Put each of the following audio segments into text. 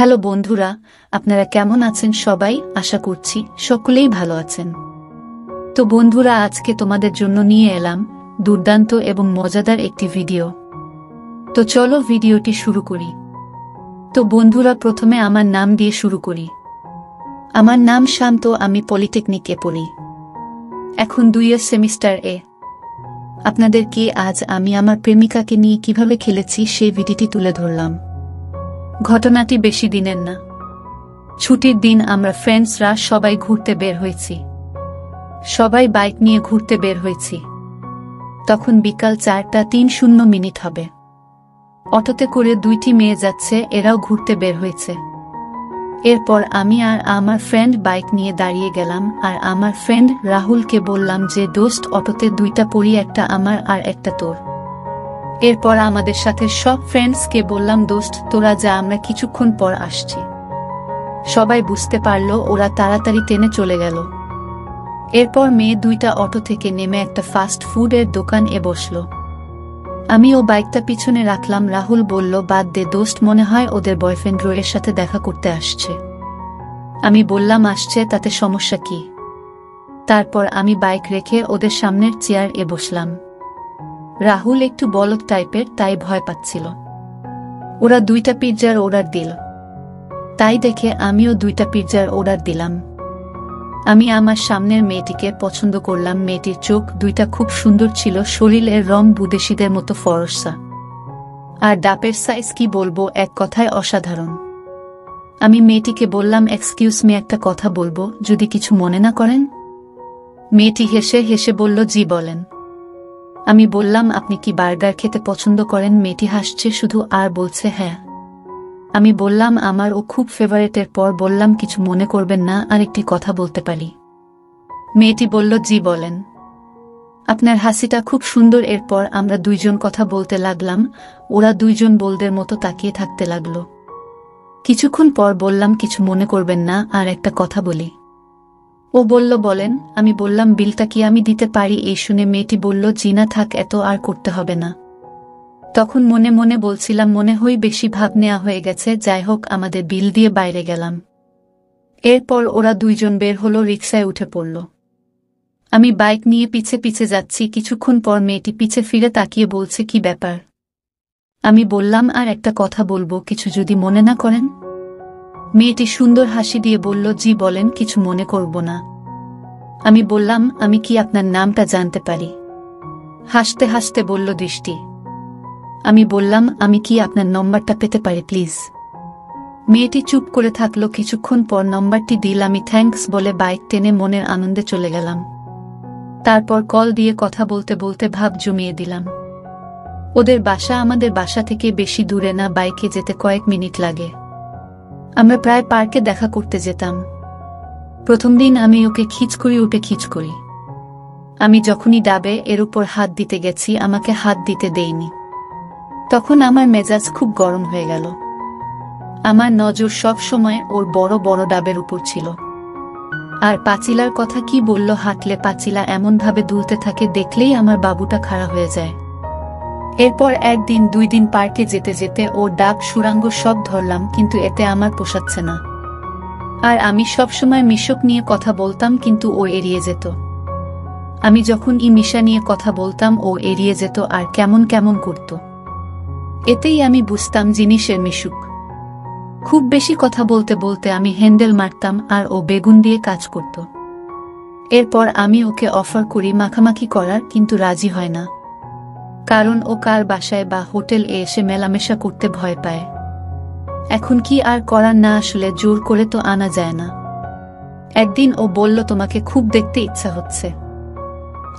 Hello বন্ধুরা, আপনারা কেমন আছেন সবাই? আশা করছি সকলেই ভালো আছেন। তো বন্ধুরা, আজকে তোমাদের জন্য নিয়ে এলাম দুর্দান্ত এবং মজাদার একটি ভিডিও। তো চলো ভিডিওটি শুরু করি। তো বন্ধুরা, প্রথমে আমার নাম দিয়ে শুরু করি। আমার নাম শান্ত, আমি পলিটেকনিকে পড়ি। এখন দুই দুইয়ের সেমিস্টার এ। আপনাদেরকে আজ আমি আমার প্রেমিকাকে নিয়ে কীভাবে খেলেছি সেই ভিডিওটি তুলে ধরলাম। ঘটনাটি বেশি দিনের না। ছুটির দিন আমরা ফ্রেন্ডসরা সবাই ঘুরতে বের হয়েছি। সবাই বাইক নিয়ে ঘুরতে বের হয়েছি। তখন বিকাল চারটা তিন শূন্য মিনিট হবে। অটোতে করে দুইটি মেয়ে যাচ্ছে, এরাও ঘুরতে বের হয়েছে। এরপর আমি আর আমার ফ্রেন্ড বাইক নিয়ে দাঁড়িয়ে গেলাম আর আমার ফ্রেন্ড রাহুলকে বললাম যে, দোস্ত, অটোতে দুইটা পড়ি একটা আমার আর একটা তোর। এরপর আমাদের সাথে সব ফ্রেন্ডসকে বললাম, দোস্ত, তোরা যা, আমরা কিছুক্ষণ পর আসছি। সবাই বুঝতে পারল, ওরা তাড়াতাড়ি টেনে চলে গেল। এরপর মেয়ে দুইটা অটো থেকে নেমে একটা ফাস্ট ফুডের দোকান এ বসল। আমি ও বাইকটা পিছনে রাখলাম, রাহুল বলল, বাদ দে, দোস্ত, মনে হয় ওদের বয়ফ্রেন্ড রোয়ের সাথে দেখা করতে আসছে। আমি বললাম, আসছে, তাতে সমস্যা কি? তারপর আমি বাইক রেখে ওদের সামনের চেয়ার এ বসলাম। রাহুল একটু বলদ টাইপের, তাই ভয় পাচ্ছিল। ওরা দুইটা পিৎজার অর্ডার দিল। তাই দেখে আমিও দুইটা পিৎজার অর্ডার দিলাম। আমি আমার সামনের মেয়েটিকে পছন্দ করলাম। মেয়েটির চোখ দুইটা খুব সুন্দর ছিল, শরীরের রং বুদেশিদের মতো ফরসা। আর ডাপের সাইজ কি বলব, এক কথায় অসাধারণ। আমি মেয়েটিকে বললাম এক্সকিউজ মি একটা কথা বলব, যদি কিছু মনে না করেন? মেয়েটি হেসে হেসে বলল, জি, বলেন। আমি বললাম, আপনি কি বার্গার খেতে পছন্দ করেন? মেয়েটি হাসছে, শুধু আর বলছে হ্যাঁ। আমি বললাম, আমার ও খুব ফেভারেটের পর বললাম, কিছু মনে করবেন না আর একটি কথা বলতে পারি। মেয়েটি বলল, জি, বলেন। আপনার হাসিটা খুব সুন্দর, এরপর আমরা দুইজন কথা বলতে লাগলাম, ওরা দুইজন বলদের মতো তাকিয়ে থাকতে লাগল। কিছুক্ষণ পর বললাম, কিছু মনে করবেন না, আর একটা কথা বলি। ও বলল, বলেন, আমি বললাম, বিলটা কি আমি দিতে পারি? এই শুনে মেয়েটি বলল, জিনা, থাক, এত আর করতে হবে না। তখন মনে মনে বলছিলাম, মনে হই বেশি ভাব নেওয়া হয়ে গেছে, যাই হোক, আমাদের বিল দিয়ে বাইরে গেলাম। এরপর ওরা দুইজন বের হলো রিক্সায় উঠে পড়ল। আমি বাইক নিয়ে পিছে পিছে যাচ্ছি, কিছুক্ষণ পর মেয়েটি পিছে ফিরে তাকিয়ে বলছে, কি ব্যাপার? আমি বললাম, আর একটা কথা বলব, কিছু যদি মনে না করেন? মেয়েটি সুন্দর হাসি দিয়ে বলল, জি, বলেন, কিছু মনে করব না। আমি বললাম, আমি কি আপনার নামটা জানতে পারি? হাসতে হাসতে বলল দৃষ্টি। আমি বললাম, আমি কি আপনার নম্বরটা পেতে পারি, প্লিজ? মেয়েটি চুপ করে থাকল। কিছুক্ষণ পর নম্বরটি দিল, আমি থ্যাঙ্কস বলে বাইক টেনে মনের আনন্দে চলে গেলাম। তারপর কল দিয়ে কথা বলতে বলতে ভাব জমিয়ে দিলাম। ওদের বাসা আমাদের বাসা থেকে বেশি দূরে না, বাইকে যেতে কয়েক মিনিট লাগে। আমরা প্রায় পার্কে দেখা করতে যেতাম। প্রথম দিন আমি ওকে খিচ করি উঠে খিচ করি। আমি যখনই ডাবে এর উপর হাত দিতে গেছি, আমাকে হাত দিতে দেইনি। তখন আমার মেজাজ খুব গরম হয়ে গেল। আমার নজর সব সময় ওর বড় বড় ডাবের উপর ছিল। আর পাচিলার কথা কি বলল হাঁটলে পাচিলা এমনভাবে দুলতে থাকে দেখলেই আমার বাবুটা খাড়া হয়ে যায়। এরপর একদিন দুই দিন পার্কে যেতে যেতে ও ডাক সুরাঙ্গ সব ধরলাম, কিন্তু এতে আমার পোষাচ্ছে না। আর আমি সবসময় মিশক নিয়ে কথা বলতাম, কিন্তু ও এড়িয়ে যেত। আমি যখন ই মিশা নিয়ে কথা বলতাম, ও এড়িয়ে যেত আর কেমন কেমন করত। এতেই আমি বুঝতাম জিনিসের মিশুক। খুব বেশি কথা বলতে বলতে আমি হ্যান্ডেল মারতাম আর ও বেগুন দিয়ে কাজ করত। এরপর আমি ওকে অফার করি মাখামাখি করার, কিন্তু রাজি হয় না। কারণ ও কার বাসায় বা হোটেল এ এসে মেলামেশা করতে ভয় পায়। এখন কি আর করার না আসলে জোর করে তো আনা যায় না। একদিন ও বলল, তোমাকে খুব দেখতে ইচ্ছা হচ্ছে।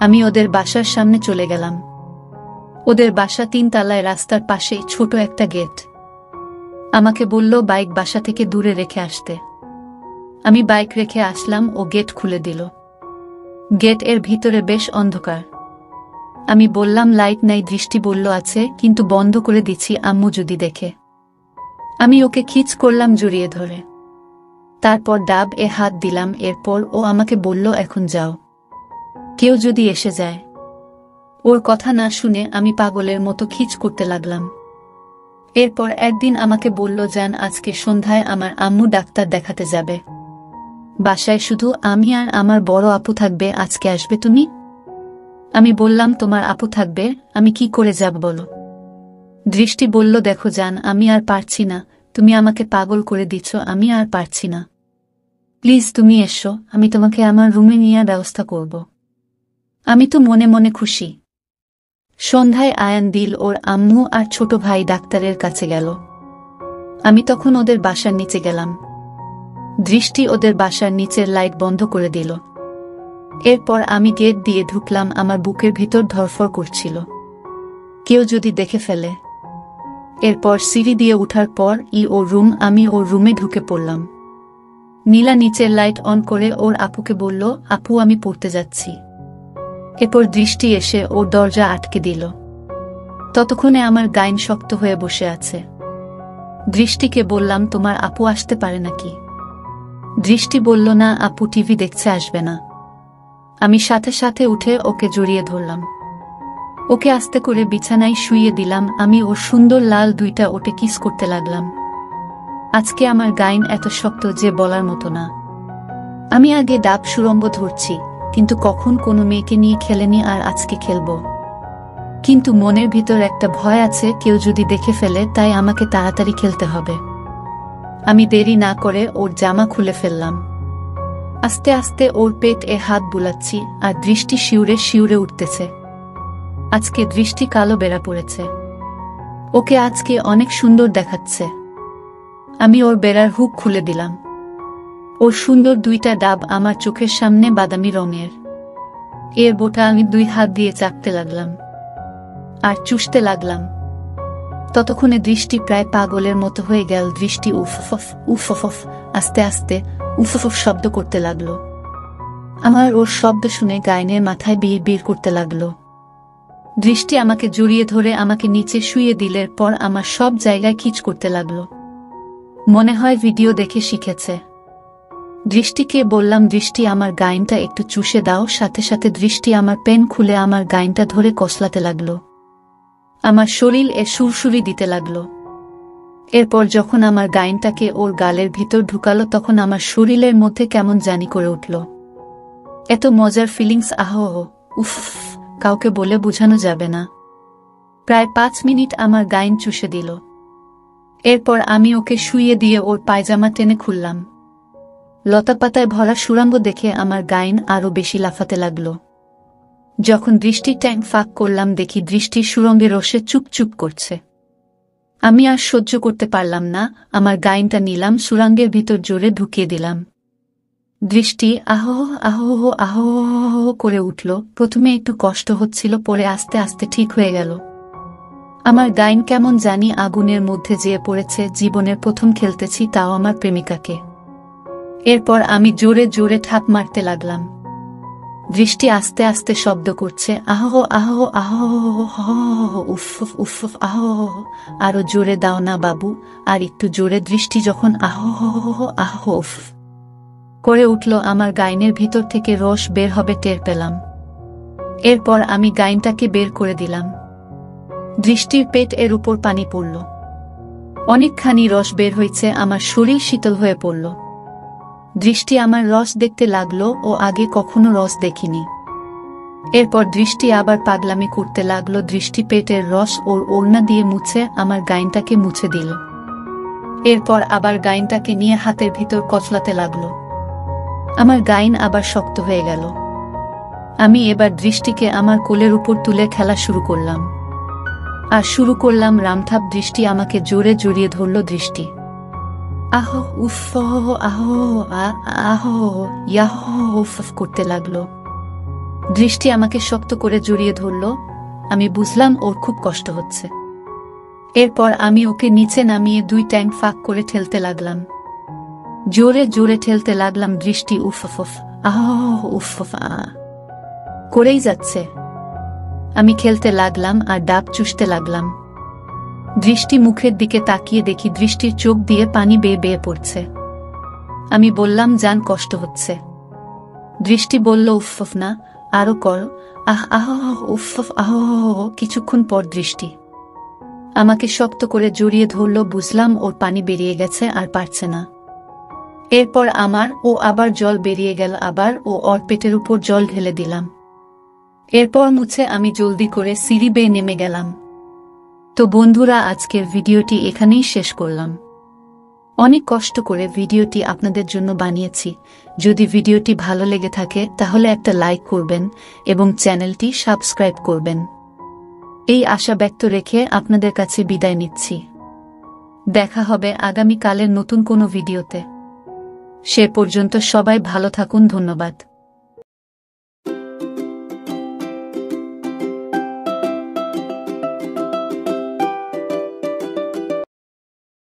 আমি ওদের বাসার সামনে চলে গেলাম। ওদের বাসা তিন তালায় রাস্তার পাশেই ছোট একটা গেট। আমাকে বলল, বাইক বাসা থেকে দূরে রেখে আসতে। আমি বাইক রেখে আসলাম ও গেট খুলে দিল। গেটের ভিতরে বেশ অন্ধকার। আমি বললাম, লাইট নাই, দৃষ্টি বলল আছে, কিন্তু বন্ধ করে দিচ্ছি, আম্মু যদি দেখে। আমি ওকে খিচ করলাম জড়িয়ে ধরে। তারপর ডাব এ হাত দিলাম, এরপর ও আমাকে বলল, এখন যাও। কেউ যদি এসে যায়। ওর কথা না শুনে আমি পাগলের মতো খিচ করতে লাগলাম। এরপর একদিন আমাকে বলল যান আজকে সন্ধ্যায় আমার আম্মু ডাক্তার দেখাতে যাবে। বাসায় শুধু আমি আর আমার বড় আপু থাকবে, আজকে আসবে তুমি? আমি বললাম, তোমার আপু থাকবে, আমি কি করে যাব বলো? দৃষ্টি বলল, দেখো যান আমি আর পারছি না। তুমি আমাকে পাগল করে দিচ্ছ, আমি আর পারছি না। প্লিজ তুমি এসো, আমি তোমাকে আমার রুমে নিয়ে ব্যবস্থা করব। আমি তো মনে মনে খুশি। সন্ধ্যায় আয়ান দিল, ওর আম্মু আর ছোট ভাই ডাক্তারের কাছে গেল। আমি তখন ওদের বাসার নিচে গেলাম। দৃষ্টি ওদের বাসার নিচের লাইট বন্ধ করে দিল। এরপর আমি গেট দিয়ে ঢুকলাম, আমার বুকের ভিতর ধরফর করছিল। কেউ যদি দেখে ফেলে। এরপর সিঁড়ি দিয়ে উঠার পর ই ও রুম, আমি ওর রুমে ঢুকে পড়লাম। নীলা নিচের লাইট অন করে ওর আপুকে বলল, আপু, আমি পড়তে যাচ্ছি। এরপর দৃষ্টি এসে ওর দরজা আটকে দিল। ততক্ষণে আমার গাইন শক্ত হয়ে বসে আছে। দৃষ্টিকে বললাম, তোমার আপু আসতে পারে নাকি? দৃষ্টি বলল, না, আপু, টিভি দেখছে, আসবে না। আমি সাথে সাথে উঠে ওকে জড়িয়ে ধরলাম। ওকে আস্তে করে বিছানায় শুইয়ে দিলাম, আমি ওর সুন্দর লাল দুইটা ওটে কিস করতে লাগলাম। আজকে আমার গাইন এত শক্ত যে বলার মতো না। আমি আগে ডাব সুরম্ব ধরছি, কিন্তু কখন কোনো মেয়েকে নিয়ে খেলেনি আর আজকে খেলব। কিন্তু মনের ভিতর একটা ভয় আছে, কেউ যদি দেখে ফেলে, তাই আমাকে তাড়াতাড়ি খেলতে হবে। আমি দেরি না করে ওর জামা খুলে ফেললাম। আস্তে আস্তে ওর পেট এ হাত বুলাচ্ছি, আর দৃষ্টি শিউরে শিউরে উঠতেছে। আজকে দৃষ্টি কালো বেড়া পড়েছে। ওকে আজকে অনেক সুন্দর দেখাচ্ছে। আমি ওর বেড়ার হুক খুলে দিলাম। ওর সুন্দর দুইটা ডাব আমার চোখের সামনে বাদামি রঙের। এর বোটা আমি দুই হাত দিয়ে চাপতে লাগলাম। আর চুষতে লাগলাম। ততক্ষণে দৃষ্টি প্রায় পাগলের মতো হয়ে গেল, দৃষ্টি উফফ উফফ আস্তে আস্তে উফফ শব্দ করতে লাগল। আমার ওর শব্দ শুনে গায়নের মাথায় বিড় বিড় করতে লাগল। দৃষ্টি আমাকে জড়িয়ে ধরে আমাকে নিচে শুয়ে দিলের পর আমার সব জায়গায় খিচ করতে লাগল। মনে হয় ভিডিও দেখে শিখেছে। দৃষ্টিকে বললাম, দৃষ্টি আমার গাইনটা একটু চুষে দাও। সাথে সাথে দৃষ্টি আমার পেন খুলে আমার গাইনটা ধরে কসলাতে লাগল। আমার শরীর এ সুরসুরি দিতে লাগল। এরপর যখন আমার গাইনটাকে ওর গালের ভিতর ঢুকালো তখন আমার শরীরের মধ্যে কেমন জানি করে উঠল। এত মজার ফিলিংস, আহ উফ, কাউকে বলে বোঝানো যাবে না। প্রায় পাঁচ মিনিট আমার গাইন চুষে দিল। এরপর আমি ওকে শুইয়ে দিয়ে ওর পায়জামা টেনে খুললাম। লতাপাতায় ভরা সুরাঙ্গ দেখে আমার গাইন আরও বেশি লাফাতে লাগল। যখন দৃষ্টি ট্যাঙ্ক ফাঁক করলাম দেখি দৃষ্টির সুরঙ্গে রসে চুপ চুপ করছে। আমি আর সহ্য করতে পারলাম না, আমার গাইনটা নিলাম, সুরাঙ্গের ভিতর জোরে ঢুকিয়ে দিলাম। দৃষ্টি আহ আহ আহ করে উঠল। প্রথমে একটু কষ্ট হচ্ছিল, পরে আস্তে আস্তে ঠিক হয়ে গেল। আমার গাইন কেমন জানি আগুনের মধ্যে যেয়ে পড়েছে, জীবনের প্রথম খেলতেছি তাও আমার প্রেমিকাকে। এরপর আমি জোরে জোরে ঠাপ মারতে লাগলাম। দৃষ্টি আস্তে আস্তে শব্দ করছে আহ আহ আহ উফ উফ আহ আরও জোরে দাও না বাবু, আর একটু জোরে দৃষ্টি যখন আহ আহ উফ, করে উঠল, আমার গাইনের ভিতর থেকে রস বের হবে টের পেলাম। এরপর আমি গাইনটাকে বের করে দিলাম। দৃষ্টির পেট এর উপর পানি পড়ল। অনেকখানি রস বের হয়েছে আমার শরীর শীতল হয়ে পড়ল। দৃষ্টি আমার রস দেখতে লাগল ও আগে কখনো রস দেখিনি। এরপর দৃষ্টি আবার পাগলামি করতে লাগল, দৃষ্টি পেটের রস ওর ওড়না দিয়ে মুছে আমার গাইনটাকে মুছে দিল। এরপর আবার গাইনটাকে নিয়ে হাতের ভিতর কচলাতে লাগল। আমার গাইন আবার শক্ত হয়ে গেল। আমি এবার দৃষ্টিকে আমার কোলের উপর তুলে খেলা শুরু করলাম। আর শুরু করলাম রামঠাপ দৃষ্টি আমাকে জোরে জড়িয়ে ধরল দৃষ্টি। আহ, উফ, আহ আহ, ইয়াহ, উফ করতে লাগল। দৃষ্টি আমাকে শক্ত করে জড়িয়ে ধরল। আমি বুঝলাম ওর খুব কষ্ট হচ্ছে। এরপর আমি ওকে নিচে নামিয়ে দুই ট্যাঙ্ক ফাঁক করে ঠেলতে লাগলাম। জোরে জোরে ঠেলতে লাগলাম দৃষ্টি, উফ আহ, উফ করেই যাচ্ছে। আমি খেলতে লাগলাম আর ডাব চুষতে লাগলাম। দৃষ্টি মুখের দিকে তাকিয়ে দেখি দৃষ্টির চোখ দিয়ে পানি বেয়ে বেয়ে পড়ছে। আমি বললাম যান কষ্ট হচ্ছে। দৃষ্টি বলল, উফ না, আরও কর। আহ আহ উফ আহ, কিছুক্ষণ পর দৃষ্টি আমাকে শক্ত করে জড়িয়ে ধরল। বুঝলাম, ওর পানি বেরিয়ে গেছে, আর পারছে না। এরপর আমার ও আবার জল বেরিয়ে গেল, আবার ও ওর পেটের উপর জল ঢেলে দিলাম। এরপর মুছে আমি জলদি করে সিঁড়ি বেয়ে নেমে গেলাম। তো বন্ধুরা, আজকের ভিডিওটি এখানেই শেষ করলাম। অনেক কষ্ট করে ভিডিওটি আপনাদের জন্য বানিয়েছি। যদি ভিডিওটি ভালো লেগে থাকে, তাহলে একটা লাইক করবেন এবং চ্যানেলটি সাবস্ক্রাইব করবেন। এই আশা ব্যক্ত রেখে আপনাদের কাছে বিদায় নিচ্ছি। দেখা হবে আগামীকালের নতুন কোনো ভিডিওতে। সে পর্যন্ত সবাই ভালো থাকুন, ধন্যবাদ।